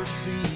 overseas.